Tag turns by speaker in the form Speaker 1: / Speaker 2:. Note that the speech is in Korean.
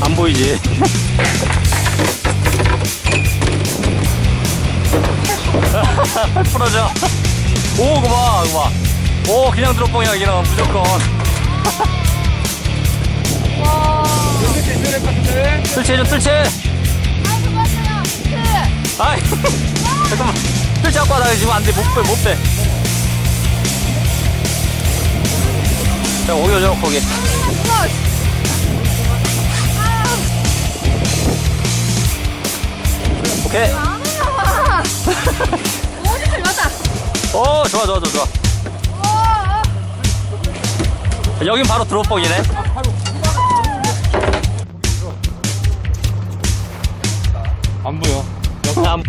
Speaker 1: 안 보이지? 부러져 오 그만 그만 오 그냥 드롭봉이야 그냥 무조건 와. 뜰채 뜰채 뜰채 와라. 지금 안 돼. 못 빼, 못 빼. 자, 거기 오죠, 거기. 오케이.
Speaker 2: 어디 잘 맞다.
Speaker 1: 오, 좋아, 좋아, 좋아, 좋아. 여긴 바로 드롭봉이네.
Speaker 3: 안 보여.
Speaker 1: 안,